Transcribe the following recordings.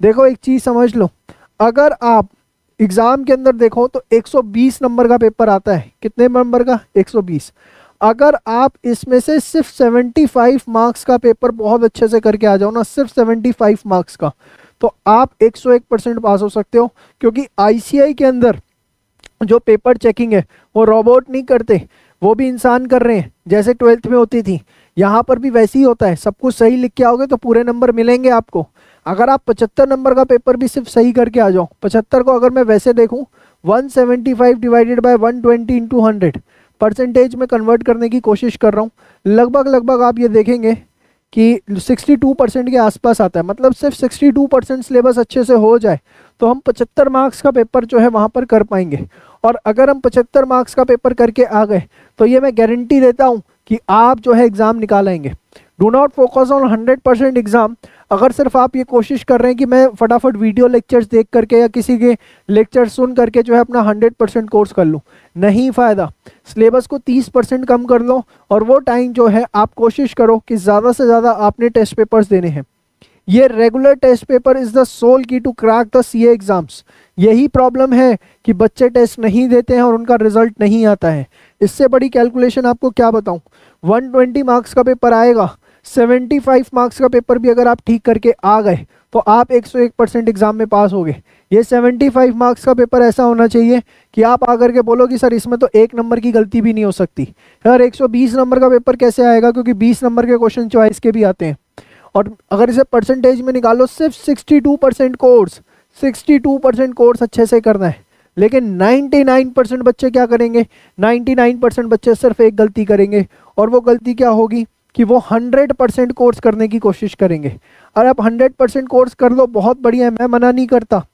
देखो, एक चीज़ समझ लो। अगर आप एग्ज़ाम के अंदर देखो तो 120 नंबर का पेपर आता है। कितने नंबर का? 120 अगर आप इसमें से सिर्फ़ 75 मार्क्स का पेपर बहुत अच्छे से करके आ जाओ ना, सिर्फ़ 75 मार्क्स का तो आप 101 परसेंट पास हो सकते हो, क्योंकि आईसीआई के अंदर जो पेपर चेकिंग है, वो रोबोट नहीं करते, वो भी इंसान कर रहे हैं। जैसे ट्वेल्थ में होती थी, यहाँ पर भी वैसे ही होता है। सब कुछ सही लिख के आओगे तो पूरे नंबर मिलेंगे आपको। अगर आप पचहत्तर नंबर का पेपर भी सिर्फ़ सही करके आ जाओ, पचहत्तर को अगर मैं वैसे देखूँ 175 divided by 120 twenty into hundred percentage में कन्वर्ट करने की कोशिश कर रहा हूँ। लगभग लगभग आप ये देखेंगे कि 62 परसेंट के आसपास आता है। मतलब सिर्फ़ 62 परसेंट सिलेबस अच्छे से हो जाए तो हम 75 मार्क्स का पेपर जो है वहाँ पर कर पाएँगे। और अगर हम 75 मार्क्स का पेपर करके आ गए तो ये मैं गारंटी देता हूँ कि आप जो है एग्ज़ाम निकालेंगे do not focus on hundred percent exam अगर सिर्फ़ आप ये कोशिश कर रहे हैं कि मैं फटाफट वीडियो लेक्चर्स देख करके या किसी के लेक्चर सुन करके जो है अपना हंड्रेड परसेंट कोर्स कर लूँ, नहीं फ़ायदा। सिलेबस को तीस परसेंट कम कर लो और वो टाइम जो है आप कोशिश करो कि ज़्यादा से ज़्यादा आपने टेस्ट पेपर्स देने हैं। ये regular test paper is the sole key to crack the C exams. यही प्रॉब्लम है कि बच्चे टेस्ट नहीं देते हैं और उनका रिज़ल्ट नहीं आता है। इससे बड़ी कैलकुलेशन आपको क्या बताऊँ? 120 मार्क्स का पेपर आएगा 75 मार्क्स का पेपर भी अगर आप ठीक करके आ गए तो आप 101 परसेंट एग्ज़ाम में पास हो गए। ये 75 मार्क्स का पेपर ऐसा होना चाहिए कि आप आकर के बोलो कि सर, इसमें तो एक नंबर की गलती भी नहीं हो सकती। सर 120 नंबर का पेपर कैसे आएगा? क्योंकि 20 नंबर के क्वेश्चन चॉइस के भी आते हैं। और अगर इसे परसेंटेज में निकालो, सिर्फ़ 62 परसेंट कोर्स 62 परसेंट कोर्स अच्छे से करना है। लेकिन 99 परसेंट बच्चे क्या करेंगे? 99 परसेंट बच्चे सिर्फ़ एक गलती करेंगे। और वो गलती क्या होगी? कि वो 100 परसेंट कोर्स करने की कोशिश करेंगे। और आप 100 परसेंट कोर्स कर लो, बहुत बढ़िया है, मैं मना नहीं करता।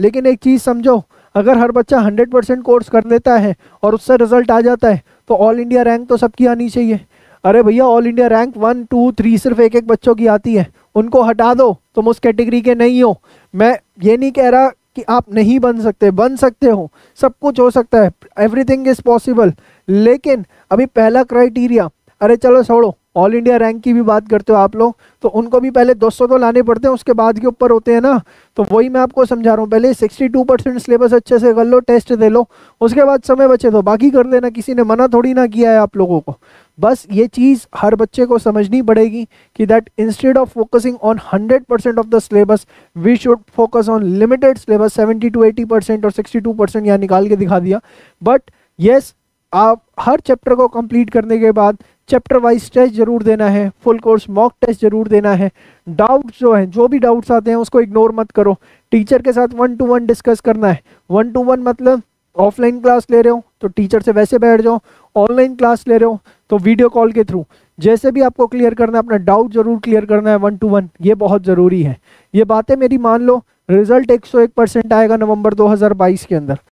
लेकिन एक चीज़ समझो, अगर हर बच्चा 100 परसेंट कोर्स कर लेता है और उससे रिज़ल्ट आ जाता है तो ऑल इंडिया रैंक तो सबकी आनी चाहिए। अरे भैया, all India rank one, two, three सिर्फ़ एक एक बच्चों की आती है। उनको हटा दो, तुम उस कैटेगरी के नहीं हो। मैं ये नहीं कह रहा कि आप नहीं बन सकते बन सकते हो, सब कुछ हो सकता है एवरीथिंग इज़ पॉसिबल लेकिन अभी पहला क्राइटेरिया अरे चलो छोड़ो ऑल इंडिया रैंक की भी बात करते हो आप लोग तो उनको भी पहले 200 तो लाने पड़ते हैं, उसके बाद के ऊपर होते हैं ना। तो वही मैं आपको समझा रहा हूँ, पहले 62 परसेंट सिलेबस अच्छे से कर लो टेस्ट दे लो, उसके बाद समय बचे तो बाकी कर देना किसी ने मना थोड़ी ना किया है आप लोगों को। बस ये चीज़ हर बच्चे को समझनी पड़ेगी कि that instead of focusing on 100 percent of the syllabus we should focus on limited syllabus 70 to 80 percent और 62 परसेंट यहाँ निकाल के दिखा दिया। बट येस आप हर चैप्टर को कंप्लीट करने के बाद चैप्टर वाइज टेस्ट ज़रूर देना है फुल कोर्स मॉक टेस्ट ज़रूर देना है। डाउट जो है, जो भी डाउट्स आते हैं, उसको इग्नोर मत करो। टीचर के साथ वन टू वन डिस्कस करना है। वन टू वन मतलब ऑफलाइन क्लास ले रहे हो तो टीचर से वैसे बैठ जाओ। ऑनलाइन क्लास ले रहे हो तो वीडियो कॉल के थ्रू जैसे भी आपको क्लियर करना है, अपना डाउट ज़रूर क्लियर करना है वन टू वन ये बहुत ज़रूरी है। ये बातें मेरी मान लो रिज़ल्ट 101 परसेंट आएगा नवंबर 2022 के अंदर।